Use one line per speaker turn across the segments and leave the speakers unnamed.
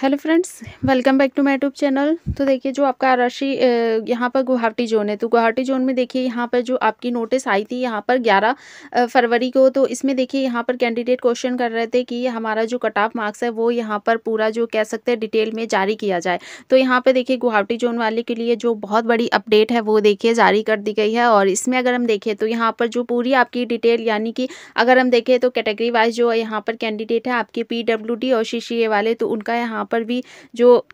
Hello friends, welcome back to my YouTube channel. तो देखिए, जो आपका राशि यहाँ पर गुवाहाटी जोन है तो गुवाहाटी जोन में देखिए, यहाँ पर जो आपकी नोटिस आई थी, यहाँ पर 11 फरवरी को तो इसमें देखिए, यहाँ पर कैंडिडेट क्वेश्चन कर रहे थे कि हमारा जो कट ऑफ़ मार्क्स है, वो यहाँ पर पूरा जो कह सकते हैं, डिटेल में जारी किया जाए। तो यहाँ पर देखिए, गुवाहाटी जोन वाले के लिए जो बहुत बड़ी अपडेट है, वो देखिए, जारी कर दी गई है। और इसमें अगर हम देखें तो यहाँ पर जो पूरी आपकी डिटेल, यानी कि अगर हम देखें तो कैटेगरी वाइज जो यहाँ पर कैंडिडेट है, आपके पी और सी वाले तो उनका यहाँ पर भी जो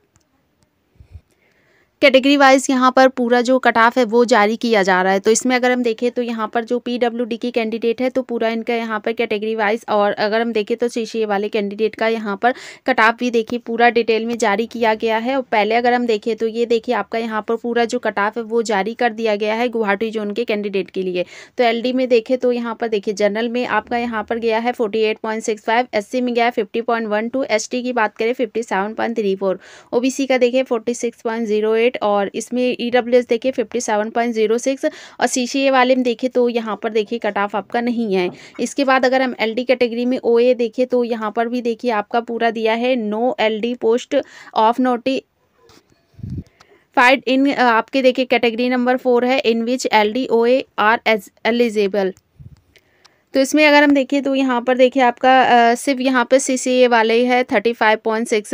कैटेगरी वाइज यहाँ पर पूरा जो कट ऑफ़ है वो जारी किया जा रहा है। तो इसमें अगर हम देखें तो यहाँ पर जो पीडब्ल्यूडी की कैंडिडेट है तो पूरा इनका यहाँ पर कैटेगरी वाइज और अगर हम देखें तो सी वाले कैंडिडेट का यहाँ पर कट ऑफ़ भी देखिए, पूरा डिटेल में जारी किया गया है। और पहले अगर हम देखें तो ये देखिए आपका यहाँ पर पूरा जो कट ऑफ़ है वो जारी कर दिया गया है गुवाहाटी जोन के कैंडिडेट के लिए। तो एलडी में देखें तो यहाँ पर देखिए जनरल में आपका यहाँ पर गया है forty eight point six five S C में गया है फिफ्टी पॉइंट की बात करें फिफ्टी ओबीसी का देखिए फोर्टी रेट और इसमें ई डब्ल्यू एस देखिए fifty seven point zero six और सी सी ए वाले में देखें तो यहाँ पर देखिए कट ऑफ़ आपका नहीं है। इसके बाद अगर हम एल डी कैटेगरी में ओ ए देखें तो यहाँ पर भी देखिए आपका पूरा दिया है। No L D post of notified in आपके देखिए कैटेगरी नंबर फोर है in which L D O A R as eligible तो इसमें अगर हम देखें तो यहाँ पर देखिए आपका आ, सिर्फ़ यहाँ पर सी सी ए वाले है thirty five point six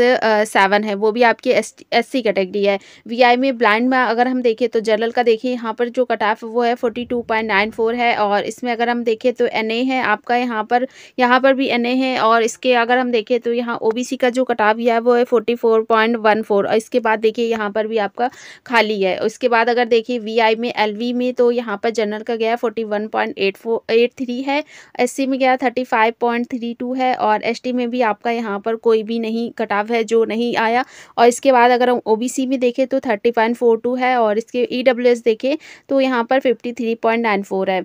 seven है वो भी आपकी एस एस सी कैटेगरी है। वी आई में ब्लाइंड में अगर हम देखें तो जनरल का देखिए यहाँ पर जो कट ऑफ़ वो है forty two point nine four है और इसमें अगर हम देखें तो एन ए है आपका यहाँ पर यहाँ पर भी एन ए है और इसके अगर हम देखें तो यहाँ ओ बी सी का जो कट ऑफ़ है वो है forty four point one four और इसके बाद देखिए यहाँ पर भी आपका खाली है। उसके बाद अगर देखिए वी आई में एल वी में तो यहाँ पर जनरल का गया है forty one point eight four eight three है एससी में गया thirty five point three two है और एसटी में भी आपका यहाँ पर कोई भी नहीं कटाव है, जो नहीं आया। और इसके बाद अगर हम ओबीसी में देखें तो थर्टी पॉइंट फोर टू है और इसके ई डब्ल्यू एस देखें तो यहाँ पर fifty three point nine four है।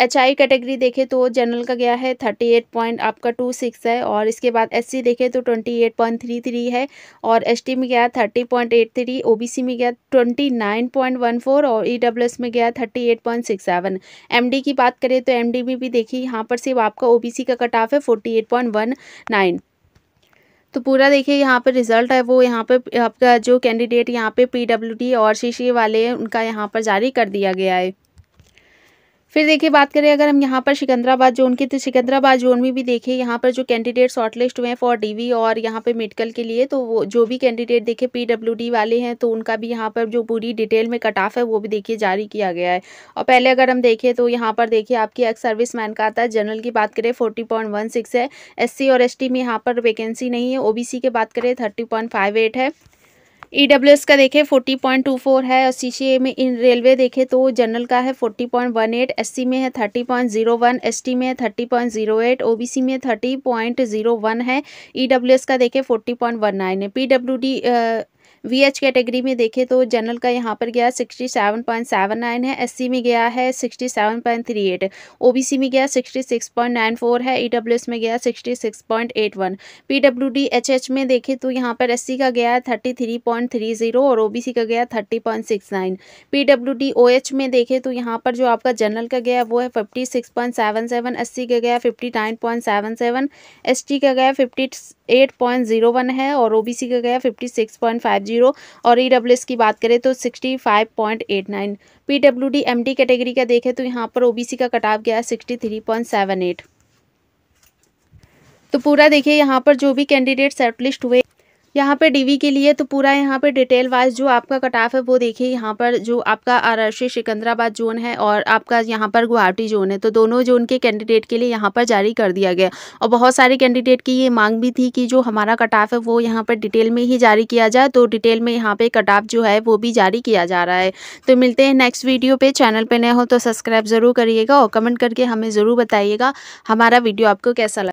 एच आई कैटेगरी देखें तो जनरल का गया है थर्टी एट पॉइंट आपका टू सिक्स है और इसके बाद एस सी देखें तो twenty eight point three three है और एस टी में गया thirty point eight three O B C में गया twenty nine point one four और ई डब्ल्यू एस में गया thirty eight point six seven M D की बात करें तो एम डी में भी देखिए यहाँ पर सिर्फ़ आपका ओबीसी का कट ऑफ़ है forty eight point one nine तो पूरा देखिए यहाँ पर रिज़ल्ट है, वो यहाँ पर आपका जो कैंडिडेट यहाँ पे पीडब्ल्यूडी और शीशी वाले उनका यहाँ पर जारी कर दिया गया है। फिर देखिए, बात करें अगर हम यहाँ पर सिकंदराबाद जोन की तो सिकंदराबाद जोन में भी देखिए, यहाँ पर जो कैंडिडेट शॉर्टलिस्ट हुए हैं फॉर डीवी और यहाँ पे मेडिकल के लिए तो वो जो भी कैंडिडेट देखे पीडब्ल्यूडी वाले हैं तो उनका भी यहाँ पर जो पूरी डिटेल में कट ऑफ़ है, वो भी देखिए जारी किया गया है। और पहले अगर हम देखें तो यहाँ पर देखिए, आपकी एक्स सर्विस मैन का आता है जनरल की बात करें फोर्टी है। एससी और एसटी में यहाँ पर वैकेंसी नहीं है ओ की बात करें थर्टी है। ई डब्ल्यू एस का देखें फोर्टी पॉइंट टू फोर है, और सी सी ए में इन रेलवे देखें तो जनरल का है forty point one eight S C में है thirty point zero one S T में है thirty point zero eight O B C में थर्टी पॉइंट ज़ीरो वन है ई डब्ल्यू एस का देखें फोर्टी पॉइंट वन नाइन है। डी वीएच कैटेगरी में देखें तो जनरल का यहाँ पर गया sixty seven point seven nine है एससी में गया है sixty seven point three eight OBC में गया sixty six point nine four है ईडब्ल्यूएस में गया sixty six point eight one PWD HH में देखें तो यहाँ पर एससी का गया है thirty three point three zero और ओबीसी का गया thirty point six nine PWD OH में देखें तो यहाँ पर जो आपका जनरल का गया वो है fifty six point seven seven S का गया fifty nine point seven seven S का गया fifty eight point zero one है और ओबीसी का गया fifty six point five zero और ई डब्ल्यू एस की बात करें तो sixty five point eight nine P W D M D category का देखें तो यहाँ पर ओबीसी का कटाव गया है sixty three point seven eight तो पूरा देखिए यहाँ पर जो भी कैंडिडेट सेटलिस्ट हुए यहाँ पे डीवी के लिए तो पूरा यहाँ पे डिटेल वाइज जो आपका कट ऑफ़ है, वो देखिए यहाँ पर जो आपका आरशी सिकंदराबाद जोन है और आपका यहाँ पर गुवाहाटी जोन है तो दोनों जोन के कैंडिडेट के लिए यहाँ पर जारी कर दिया गया। और बहुत सारे कैंडिडेट की ये मांग भी थी कि जो हमारा कट ऑफ़ है, वो यहाँ पर डिटेल में ही जारी किया जाए तो डिटेल में यहाँ पर कट ऑफ़ जो है, वो भी जारी किया जा रहा है। तो मिलते हैं नेक्स्ट वीडियो पर चैनल पर नए हो तो सब्सक्राइब ज़रूर करिएगा और कमेंट करके हमें ज़रूर बताइएगा हमारा वीडियो आपको कैसा लगा।